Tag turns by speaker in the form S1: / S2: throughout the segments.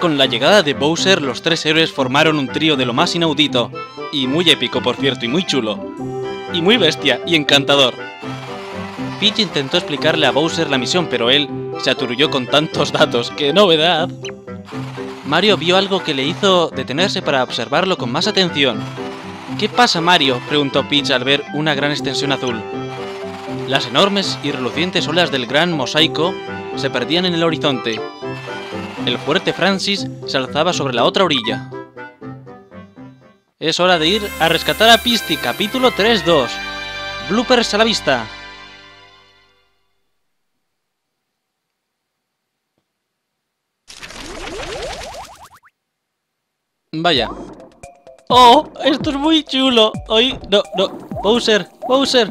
S1: Con la llegada de Bowser, los tres héroes formaron un trío de lo más inaudito. Y muy épico, por cierto, y muy chulo. Y muy bestia, y encantador. Peach intentó explicarle a Bowser la misión, pero él se aturulló con tantos datos. ¡Qué novedad! Mario vio algo que le hizo detenerse para observarlo con más atención. ¿Qué pasa, Mario? preguntó Peach al ver una gran extensión azul. Las enormes y relucientes olas del gran mosaico se perdían en el horizonte. El fuerte Francis se alzaba sobre la otra orilla. Es hora de ir a rescatar a Pisti, capítulo 3.2. Bloopers a la vista. Vaya. ¡Oh! Esto es muy chulo. Hoy... No, no. Bowser, Bowser.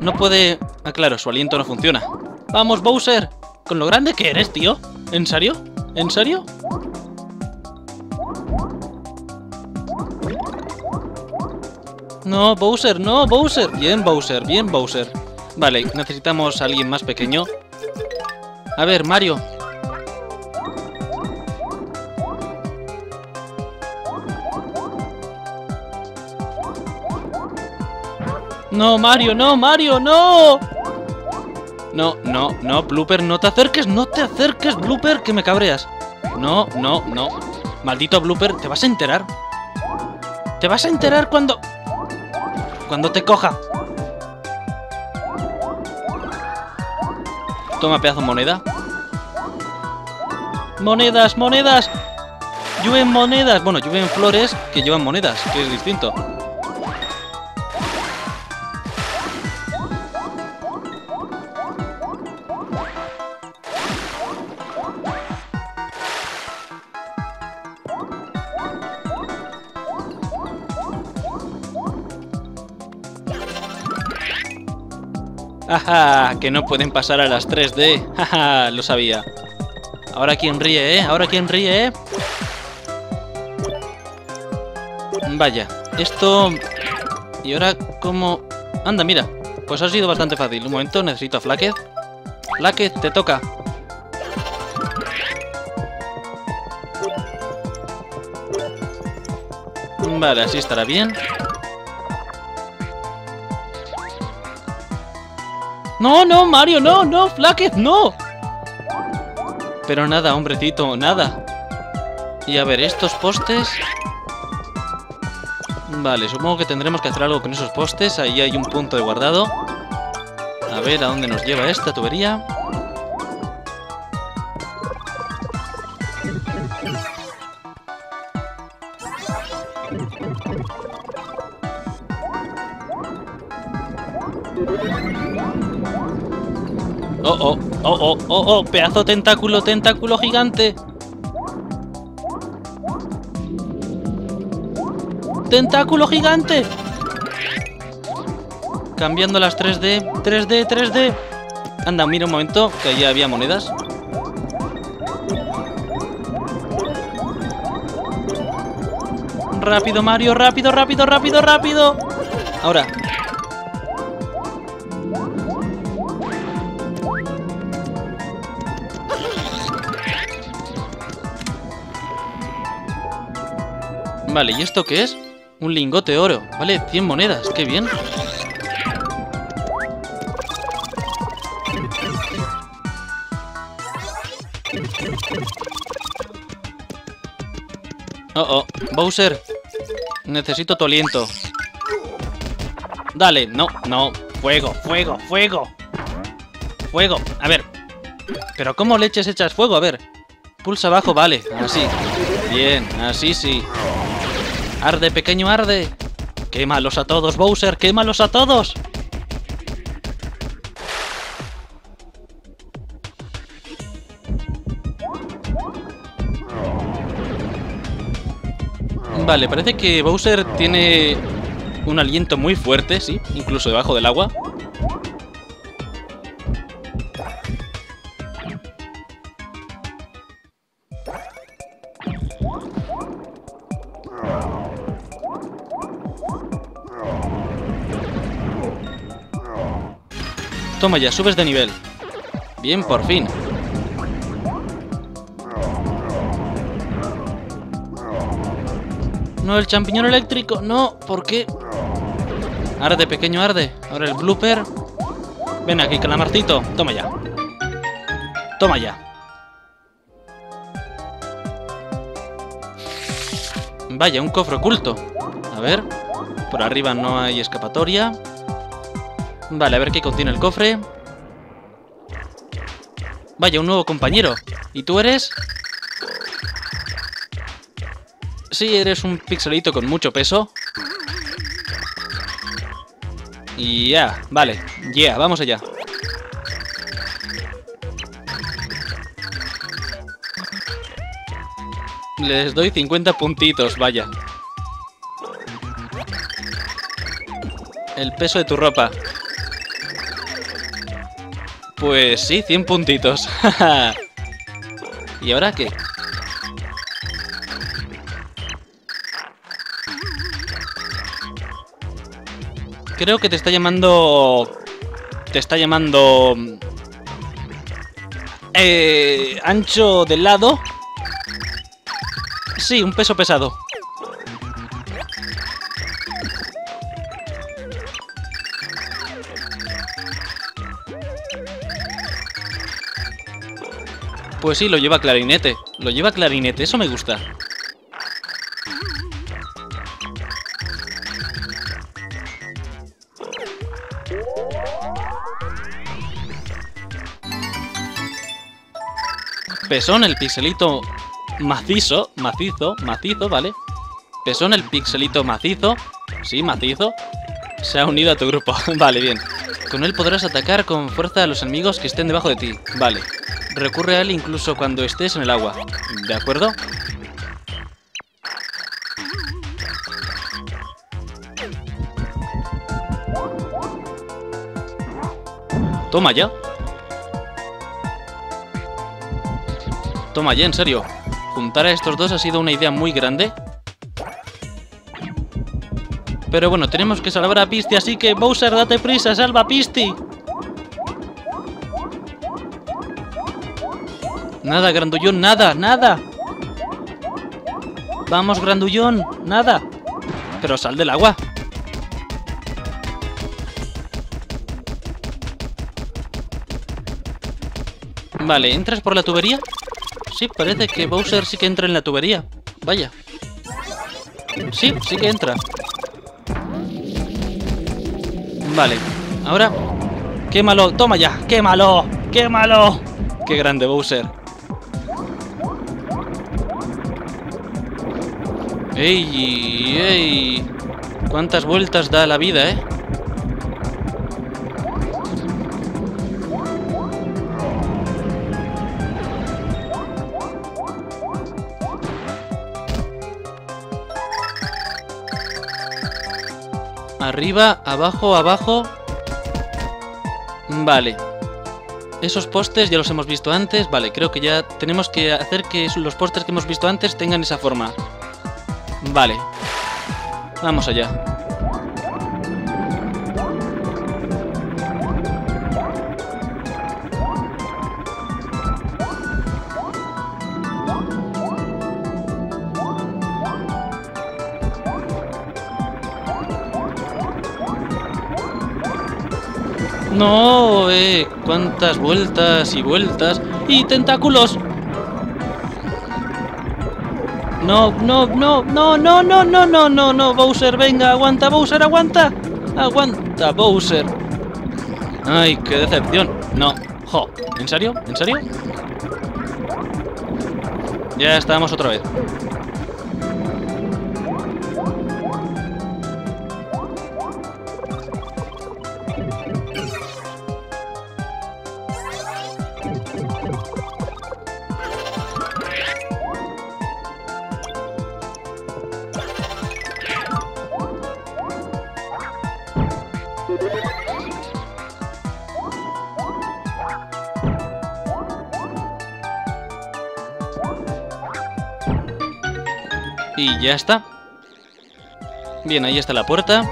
S1: No puede... Ah, claro, su aliento no funciona. Vamos, Bowser. Con lo grande que eres, tío. ¿En serio? ¿En serio? No, Bowser, no, Bowser. Bien, Bowser, bien, Bowser. Vale, necesitamos a alguien más pequeño. A ver, Mario. No, Mario, no, Mario, no. No, no, no, Blooper, no te acerques, no te acerques, Blooper, que me cabreas. No, no, no. Maldito Blooper, te vas a enterar. Te vas a enterar cuando... Cuando te coja. Toma pedazo moneda. Monedas, monedas. Llueven monedas. Bueno, llueven flores que llevan monedas, que es distinto. ¡Ajá! Que no pueden pasar a las 3D. ¡Jaja! Lo sabía. Ahora quién ríe, ¿eh? Ahora quién ríe, ¿eh? Vaya. Esto... Y ahora, ¿cómo...? Anda, mira. Pues ha sido bastante fácil. Un momento, necesito a Flaquez. Flaquez, te toca. Vale, así estará bien. No, no, Mario, no, no, Flaquez, no. Pero nada, hombrecito, nada. Y a ver, estos postes... Vale, supongo que tendremos que hacer algo con esos postes. Ahí hay un punto de guardado. A ver a dónde nos lleva esta tubería. Oh, oh, oh, oh, oh, oh, pedazo tentáculo, tentáculo gigante. ¡Tentáculo gigante! Cambiando las 3D, 3D, 3D. Anda, mira un momento, que allí había monedas. Rápido, Mario, rápido, rápido, rápido, rápido. Ahora. Vale, ¿y esto qué es? Un lingote de oro. Vale, 100 monedas. ¡Qué bien! Oh, oh. Bowser. Necesito tu aliento. Dale, no, no. Fuego, fuego, fuego. Fuego. A ver. ¿Pero cómo leches echas fuego? A ver. Pulsa abajo, vale. Así. Bien, así sí. Arde, pequeño, arde. Quémalos a todos, Bowser, quémalos a todos. Vale, parece que Bowser tiene un aliento muy fuerte, sí, incluso debajo del agua. Toma ya, subes de nivel. Bien, por fin. No, el champiñón eléctrico. No, ¿por qué? Arde, pequeño, arde. Ahora el blooper. Ven aquí, calamartito. Toma ya. Toma ya. Vaya, un cofre oculto. A ver. Por arriba no hay escapatoria. Vale, a ver qué contiene el cofre. Vaya, un nuevo compañero. ¿Y tú eres? Sí, eres un pixelito con mucho peso. Y ya, vale. Ya, vamos allá. Les doy 50 puntitos, vaya. El peso de tu ropa. Pues sí, 100 puntitos. ¿Y ahora qué? Creo que te está llamando... Te está llamando... Eh, ancho del lado. Sí, un peso pesado. Pues sí, lo lleva clarinete. Lo lleva clarinete, eso me gusta. Pesón, el pixelito macizo, macizo, macizo, ¿vale? Pesón, el pixelito macizo, sí, macizo, se ha unido a tu grupo. vale, bien. Con él podrás atacar con fuerza a los enemigos que estén debajo de ti. Vale. Recurre a él incluso cuando estés en el agua. ¿De acuerdo? Toma ya. Toma ya, en serio. Juntar a estos dos ha sido una idea muy grande. Pero bueno, tenemos que salvar a Pisti, así que Bowser, date prisa, salva a Pisti. Nada, grandullón, nada, nada. Vamos, grandullón, nada. Pero sal del agua. Vale, ¿entras por la tubería? Sí, parece que Bowser sí que entra en la tubería. Vaya. Sí, sí que entra. Vale, ahora... ¡Quémalo! ¡Toma ya! ¡Quémalo! ¡Quémalo! ¡Qué grande Bowser! ¡Ey! ¡Ey! ¿Cuántas vueltas da la vida, eh? Arriba, abajo, abajo. Vale. Esos postes ya los hemos visto antes. Vale, creo que ya tenemos que hacer que los postes que hemos visto antes tengan esa forma. Vale. Vamos allá. No, eh, cuántas vueltas y vueltas. ¡Y tentáculos! No, no, no, no, no, no, no, no, no, no, Bowser, venga, aguanta, Bowser, aguanta. Aguanta, Bowser. Ay, qué decepción. No, jo, ¿en serio? ¿En serio? Ya estamos otra vez. Y ya está. Bien, ahí está la puerta.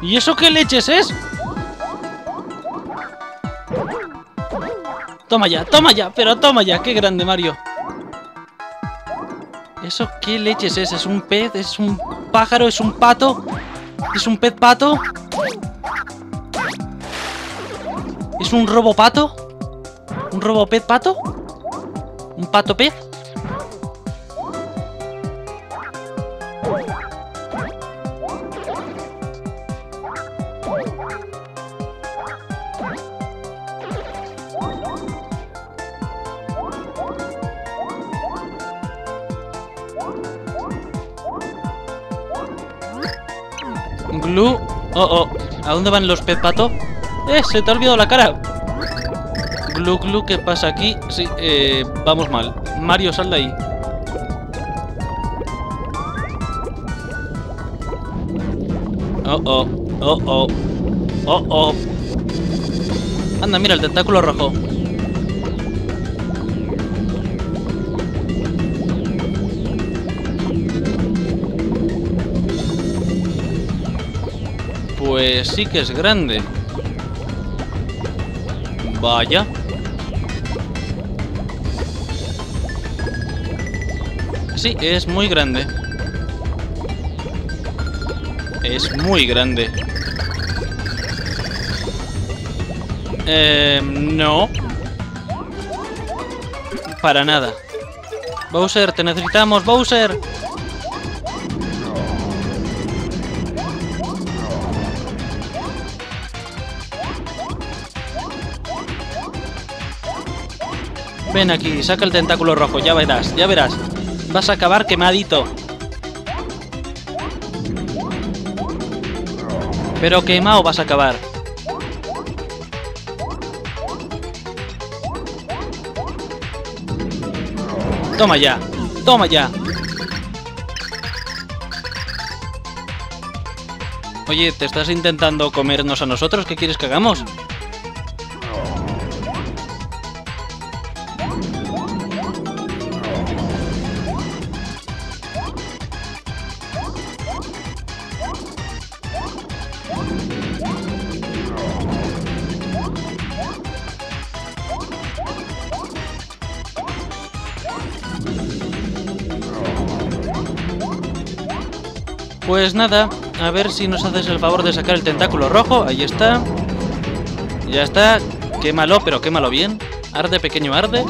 S1: ¿Y eso qué leches es? Toma ya, toma ya, pero toma ya, qué grande Mario. ¿Eso qué leches es? ¿Es un pez? ¿Es un pájaro? ¿Es un pato? ¿Es un pez pato? ¿Es un robo pato? ¿Un robo pez pato? ¿Un pato pez? Glu. Oh, oh. ¿A dónde van los pez pato? ¡Eh! Se te ha olvidado la cara. Glu, glu, ¿qué pasa aquí? Sí, eh, vamos mal. Mario, sal de ahí. Oh, oh. Oh, oh. Oh, oh. Anda, mira el tentáculo rojo. Pues sí que es grande. Vaya. Sí, es muy grande. Es muy grande. Eh, no. Para nada. Bowser, te necesitamos, Bowser. Ven aquí, saca el tentáculo rojo, ya verás, ya verás. Vas a acabar quemadito. Pero quemado vas a acabar. Toma ya, toma ya. Oye, ¿te estás intentando comernos a nosotros? ¿Qué quieres que hagamos? Pues nada, a ver si nos haces el favor de sacar el tentáculo rojo. Ahí está. Ya está. Quémalo, pero quémalo bien. Arde, pequeño, arde.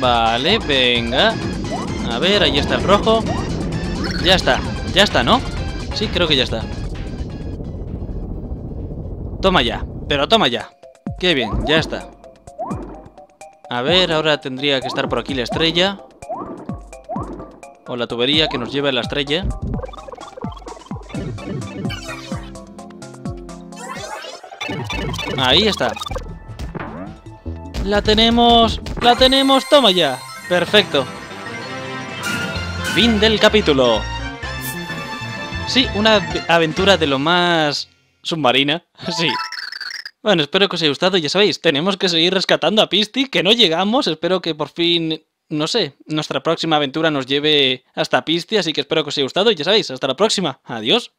S1: Vale, venga. A ver, ahí está el rojo. Ya está, ya está, ¿no? Sí, creo que ya está. Toma ya, pero toma ya. Qué bien, ya está. A ver, ahora tendría que estar por aquí la estrella. O la tubería que nos lleva a la estrella. Ahí está. La tenemos, la tenemos, toma ya. Perfecto. Fin del capítulo. Sí, una aventura de lo más submarina. Sí. Bueno, espero que os haya gustado. Ya sabéis, tenemos que seguir rescatando a Pisti, que no llegamos. Espero que por fin, no sé, nuestra próxima aventura nos lleve hasta Pisti. Así que espero que os haya gustado. Y ya sabéis, hasta la próxima. Adiós.